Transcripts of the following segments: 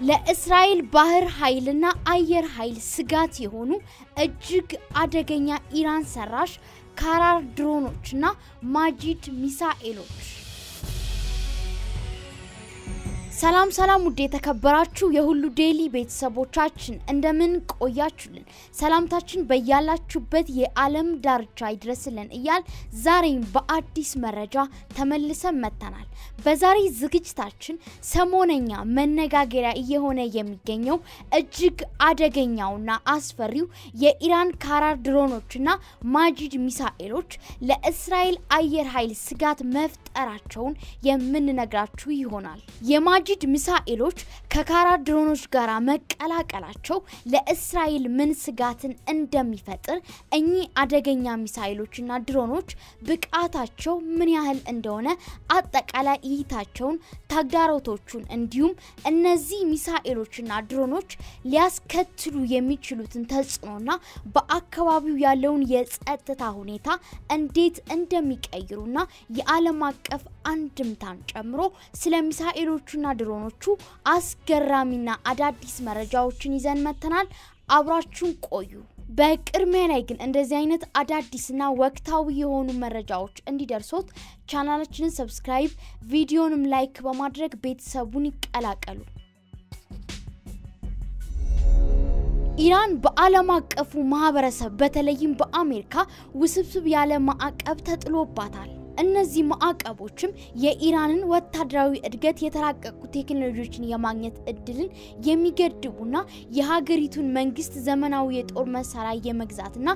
ለእስራኤል ባህር ኃይልና አየር ኃይል ስጋት የሆኑ እጅግ አደገኛ ኢራን ሰራሽ ካራር ድሮኖችና ማጂድ ሚሳኤሎች። ሰላም ሰላም፣ ውድ የተከበራችሁ የሁሉ ዴይሊ ቤተሰቦቻችን እንደምን ቆያችሁልን? ሰላምታችን በያላችሁበት የዓለም ዳርቻ ይድረስልን እያል ዛሬም በአዲስ መረጃ ተመልሰን መጥተናል። በዛሬ ዝግጅታችን ሰሞነኛ መነጋገሪያ እየሆነ የሚገኘው እጅግ አደገኛውና አስፈሪው የኢራን ካራር ድሮኖችና ማጂድ ሚሳኤሎች ለእስራኤል አየር ኃይል ስጋት መፍጠራቸውን የምንነግራችሁ ይሆናል። የማጂድ ሚሳኤሎች ከካራር ድሮኖች ጋር መቀላቀላቸው ለእስራኤል ምን ስጋትን እንደሚፈጥር፣ እኚህ አደገኛ ሚሳኤሎችና ድሮኖች ብቃታቸው ምን ያህል እንደሆነ አጠቃላይ እይታቸውን፣ ተግዳሮቶቹን እንዲሁም እነዚህ ሚሳኤሎችና ድሮኖች ሊያስከትሉ የሚችሉትን ተጽዕኖና በአካባቢው ያለውን የጸጥታ ሁኔታ እንዴት እንደሚቀይሩና የዓለም አቀፍ አንድምታን ጨምሮ ስለ ሚሳኤሎቹና ድሮኖቹ አስገራሚና አዳዲስ መረጃዎችን ይዘን መጥተናል። አብራችሁን ቆዩ። በቅድሚያ ላይ ግን እንደዚህ አይነት አዳዲስና ወቅታዊ የሆኑ መረጃዎች እንዲደርሶት ቻናላችንን subscribe፣ ቪዲዮንም like በማድረግ ቤተሰቡን ይቀላቀሉ። ኢራን በዓለም አቀፉ ማህበረሰብ በተለይም በአሜሪካ ውስብስብ ያለ ማዕቀብ ተጥሎባታል። እነዚህ ማዕቀቦችም የኢራንን ወታደራዊ እድገት የተራቀቁ ቴክኖሎጂዎችን የማግኘት እድልን የሚገድቡና የሀገሪቱን መንግስት ዘመናዊ የጦር መሳሪያ የመግዛትና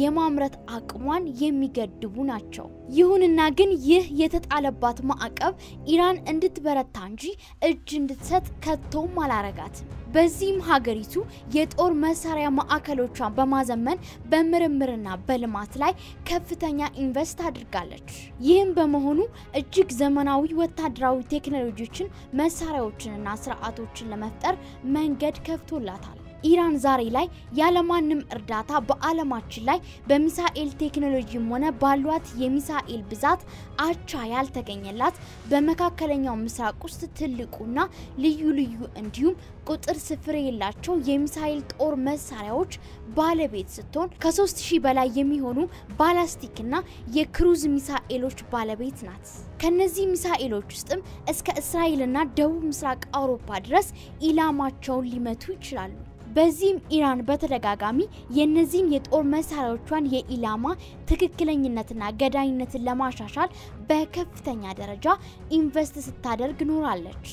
የማምረት አቅሟን የሚገድቡ ናቸው። ይሁንና ግን ይህ የተጣለባት ማዕቀብ ኢራን እንድትበረታ እንጂ እጅ እንድትሰጥ ከቶም አላረጋትም። በዚህም ሀገሪቱ የጦር መሳሪያ ማዕከሎቿን በማዘመን በምርምርና በልማት ላይ ከፍተኛ ኢንቨስት አድርጋለች። ይህም በመሆኑ እጅግ ዘመናዊ ወታደራዊ ቴክኖሎጂዎችን፣ መሳሪያዎችንና ስርዓቶችን ለመፍጠር መንገድ ከፍቶላታል። ኢራን ዛሬ ላይ ያለማንም እርዳታ በዓለማችን ላይ በሚሳኤል ቴክኖሎጂም ሆነ ባሏት የሚሳኤል ብዛት አቻ ያልተገኘላት በመካከለኛው ምስራቅ ውስጥ ትልቁና ልዩ ልዩ እንዲሁም ቁጥር ስፍር የሌላቸው የሚሳኤል ጦር መሳሪያዎች ባለቤት ስትሆን ከሶስት ሺህ በላይ የሚሆኑ ባላስቲክና የክሩዝ ሚሳኤሎች ባለቤት ናት። ከነዚህ ሚሳኤሎች ውስጥም እስከ እስራኤልና ደቡብ ምስራቅ አውሮፓ ድረስ ኢላማቸውን ሊመቱ ይችላሉ። በዚህም ኢራን በተደጋጋሚ የእነዚህን የጦር መሳሪያዎቿን የኢላማ ትክክለኝነትና ገዳይነትን ለማሻሻል በከፍተኛ ደረጃ ኢንቨስት ስታደርግ ኖራለች።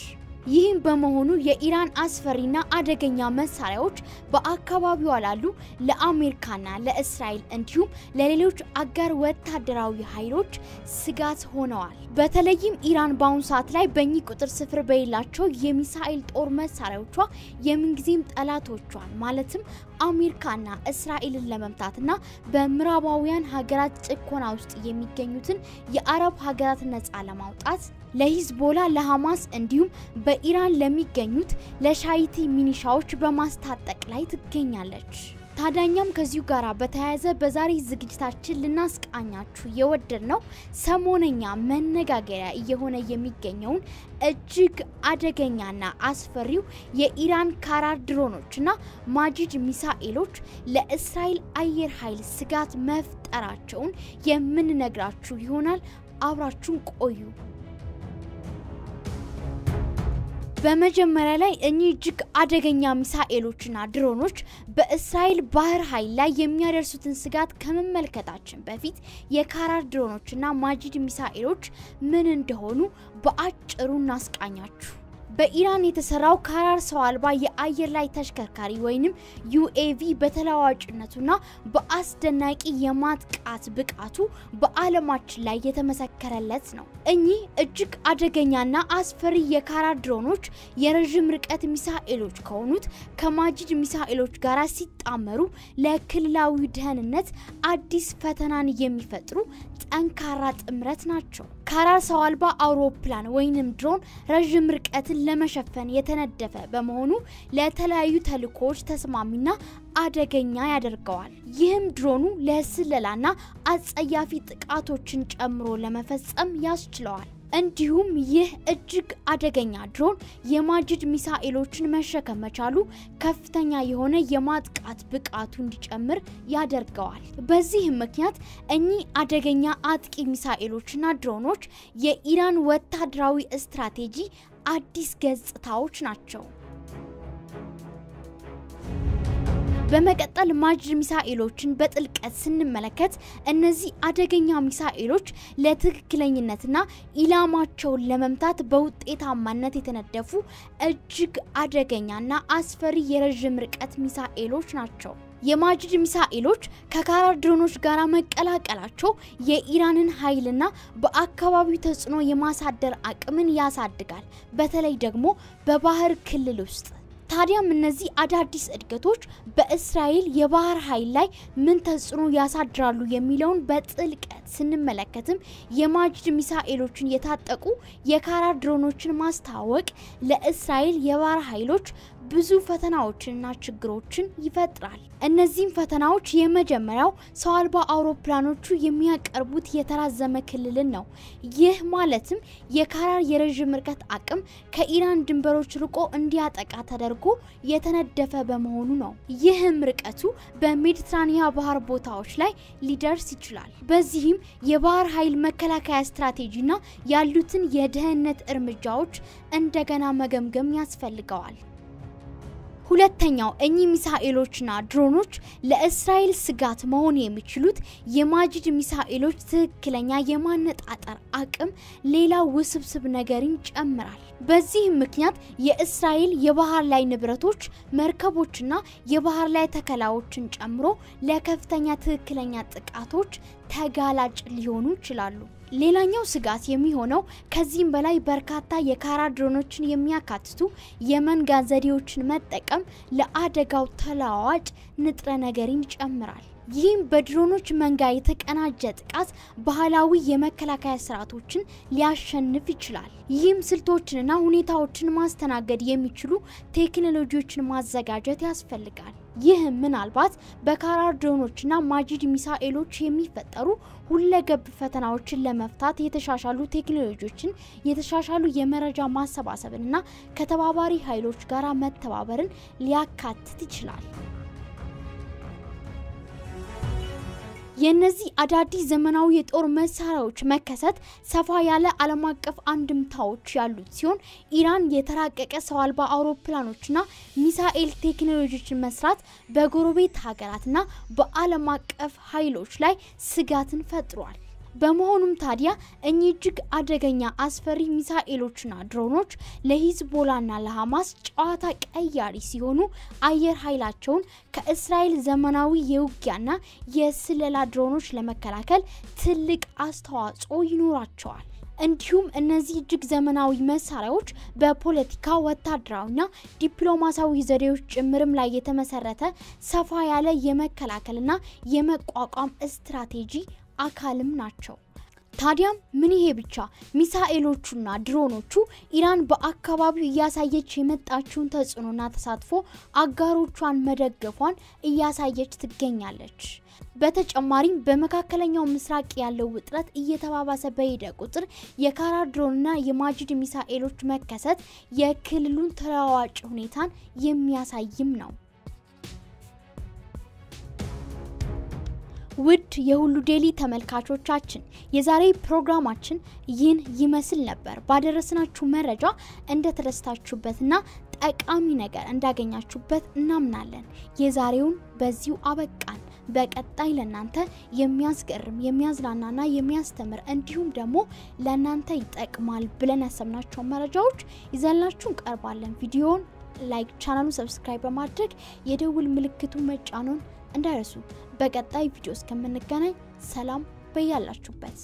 ይህም በመሆኑ የኢራን አስፈሪና አደገኛ መሳሪያዎች በአካባቢዋ ላሉ ለአሜሪካና ለእስራኤል እንዲሁም ለሌሎች አጋር ወታደራዊ ኃይሎች ስጋት ሆነዋል። በተለይም ኢራን በአሁኑ ሰዓት ላይ በእኚህ ቁጥር ስፍር በሌላቸው የሚሳኤል ጦር መሳሪያዎቿ የምንጊዜም ጠላቶቿን ማለትም አሜሪካና እስራኤልን ለመምታትና በምዕራባውያን ሀገራት ጭኮና ውስጥ የሚገኙትን የአረብ ሀገራት ነጻ ለማውጣት ለሂዝቦላ፣ ለሐማስ እንዲሁም በኢራን ለሚገኙት ለሻይቲ ሚኒሻዎች በማስታጠቅ ላይ ትገኛለች። ታዳኛም ከዚሁ ጋር በተያያዘ በዛሬ ዝግጅታችን ልናስቃኛችሁ የወደድ ነው ሰሞነኛ መነጋገሪያ እየሆነ የሚገኘውን እጅግ አደገኛና አስፈሪው የኢራን ካራር ድሮኖችና ማጂድ ሚሳኤሎች ለእስራኤል አየር ኃይል ስጋት መፍጠራቸውን የምንነግራችሁ ይሆናል። አብራችሁን ቆዩ። በመጀመሪያ ላይ እኚህ እጅግ አደገኛ ሚሳኤሎችና ድሮኖች በእስራኤል ባህር ኃይል ላይ የሚያደርሱትን ስጋት ከመመልከታችን በፊት የካራር ድሮኖችና ማጂድ ሚሳኤሎች ምን እንደሆኑ በአጭሩ እናስቃኛችሁ። በኢራን የተሰራው ካራር ሰው አልባ የአየር ላይ ተሽከርካሪ ወይንም UAV በተለዋዋጭነቱና በአስደናቂ የማጥቃት ብቃቱ በዓለማችን ላይ የተመሰከረለት ነው። እኚህ እጅግ አደገኛና አስፈሪ የካራር ድሮኖች የረዥም ርቀት ሚሳኤሎች ከሆኑት ከማጂድ ሚሳኤሎች ጋር ሲጣመሩ ለክልላዊ ደህንነት አዲስ ፈተናን የሚፈጥሩ ጠንካራ ጥምረት ናቸው። ካራር ሰው አልባ አውሮፕላን ወይንም ድሮን ረዥም ርቀትን ለመሸፈን የተነደፈ በመሆኑ ለተለያዩ ተልእኮዎች ተስማሚና አደገኛ ያደርገዋል። ይህም ድሮኑ ለስለላና አጸያፊ ጥቃቶችን ጨምሮ ለመፈጸም ያስችለዋል። እንዲሁም ይህ እጅግ አደገኛ ድሮን የማጅድ ሚሳኤሎችን መሸከም መቻሉ ከፍተኛ የሆነ የማጥቃት ብቃቱ እንዲጨምር ያደርገዋል። በዚህም ምክንያት እኚህ አደገኛ አጥቂ ሚሳኤሎችና ድሮኖች የኢራን ወታደራዊ ስትራቴጂ አዲስ ገጽታዎች ናቸው። በመቀጠል ማጅድ ሚሳኤሎችን በጥልቀት ስንመለከት እነዚህ አደገኛ ሚሳኤሎች ለትክክለኝነትና ኢላማቸውን ለመምታት በውጤታማነት የተነደፉ እጅግ አደገኛና አስፈሪ የረዥም ርቀት ሚሳኤሎች ናቸው። የማጅድ ሚሳኤሎች ከካራር ድሮኖች ጋር መቀላቀላቸው የኢራንን ኃይልና በአካባቢው ተጽዕኖ የማሳደር አቅምን ያሳድጋል፣ በተለይ ደግሞ በባህር ክልል ውስጥ። ታዲያም እነዚህ አዳዲስ እድገቶች በእስራኤል የባህር ኃይል ላይ ምን ተጽዕኖ ያሳድራሉ የሚለውን በጥልቀት ስንመለከትም የማጅድ ሚሳኤሎችን የታጠቁ የካራር ድሮኖችን ማስተዋወቅ ለእስራኤል የባህር ኃይሎች ብዙ ፈተናዎችንና ችግሮችን ይፈጥራል። እነዚህም ፈተናዎች የመጀመሪያው ሰው አልባ አውሮፕላኖቹ የሚያቀርቡት የተራዘመ ክልልን ነው። ይህ ማለትም የካራር የረዥም ርቀት አቅም ከኢራን ድንበሮች ርቆ እንዲያጠቃ ተደርጎ የተነደፈ በመሆኑ ነው። ይህም ርቀቱ በሜዲትራኒያ ባህር ቦታዎች ላይ ሊደርስ ይችላል። በዚህም የባህር ኃይል መከላከያ ስትራቴጂና ያሉትን የደህንነት እርምጃዎች እንደገና መገምገም ያስፈልገዋል። ሁለተኛው እኚህ ሚሳኤሎችና ድሮኖች ለእስራኤል ስጋት መሆን የሚችሉት የማጅድ ሚሳኤሎች ትክክለኛ የማነጣጠር አቅም ሌላ ውስብስብ ነገርን ይጨምራል። በዚህም ምክንያት የእስራኤል የባህር ላይ ንብረቶች፣ መርከቦችና የባህር ላይ ተከላዎችን ጨምሮ ለከፍተኛ ትክክለኛ ጥቃቶች ተጋላጭ ሊሆኑ ይችላሉ። ሌላኛው ስጋት የሚሆነው ከዚህም በላይ በርካታ የካራር ድሮኖችን የሚያካትቱ የመንጋ ዘዴዎችን መጠቀም ለአደጋው ተለዋዋጭ ንጥረ ነገርን ይጨምራል። ይህም በድሮኖች መንጋ የተቀናጀ ጥቃት ባህላዊ የመከላከያ ስርዓቶችን ሊያሸንፍ ይችላል። ይህም ስልቶችንና ሁኔታዎችን ማስተናገድ የሚችሉ ቴክኖሎጂዎችን ማዘጋጀት ያስፈልጋል። ይህም ምናልባት በካራር ድሮኖችና ማጅድ ሚሳኤሎች የሚፈጠሩ ሁለገብ ፈተናዎችን ለመፍታት የተሻሻሉ ቴክኖሎጂዎችን፣ የተሻሻሉ የመረጃ ማሰባሰብንና ከተባባሪ ኃይሎች ጋር መተባበርን ሊያካትት ይችላል። የእነዚህ አዳዲስ ዘመናዊ የጦር መሳሪያዎች መከሰት ሰፋ ያለ ዓለም አቀፍ አንድምታዎች ያሉት ሲሆን ኢራን የተራቀቀ ሰው አልባ አውሮፕላኖችና ሚሳኤል ቴክኖሎጂዎችን መስራት በጎረቤት ሀገራትና በዓለም አቀፍ ኃይሎች ላይ ስጋትን ፈጥሯል። በመሆኑም ታዲያ እኚህ እጅግ አደገኛ አስፈሪ ሚሳኤሎችና ድሮኖች ለሂዝቦላና ለሐማስ ጨዋታ ቀያሪ ሲሆኑ አየር ኃይላቸውን ከእስራኤል ዘመናዊ የውጊያና የስለላ ድሮኖች ለመከላከል ትልቅ አስተዋጽኦ ይኖራቸዋል። እንዲሁም እነዚህ እጅግ ዘመናዊ መሳሪያዎች በፖለቲካ ወታደራዊና ዲፕሎማሲያዊ ዘዴዎች ጭምርም ላይ የተመሰረተ ሰፋ ያለ የመከላከልና የመቋቋም ስትራቴጂ አካልም ናቸው። ታዲያም ምን ይሄ ብቻ ሚሳኤሎቹና ድሮኖቹ ኢራን በአካባቢው እያሳየች የመጣችውን ተጽዕኖና ተሳትፎ አጋሮቿን መደገፏን እያሳየች ትገኛለች። በተጨማሪም በመካከለኛው ምስራቅ ያለው ውጥረት እየተባባሰ በሄደ ቁጥር የካራር ድሮንና የማጅድ ሚሳኤሎች መከሰት የክልሉን ተለዋዋጭ ሁኔታን የሚያሳይም ነው። ውድ የሁሉ ዴይሊ ተመልካቾቻችን የዛሬ ፕሮግራማችን ይህን ይመስል ነበር። ባደረስናችሁ መረጃ እንደተደስታችሁበትና ጠቃሚ ነገር እንዳገኛችሁበት እናምናለን። የዛሬውን በዚሁ አበቃን። በቀጣይ ለእናንተ የሚያስገርም የሚያዝናናና የሚያስተምር እንዲሁም ደግሞ ለእናንተ ይጠቅማል ብለን ያሰብናቸውን መረጃዎች ይዘንላችሁ እንቀርባለን። ቪዲዮውን like፣ ቻናሉን subscribe በማድረግ የደውል ምልክቱ መጫኑን እንዳይረሱ። በቀጣይ ቪዲዮ እስከምንገናኝ ሰላም በያላችሁበት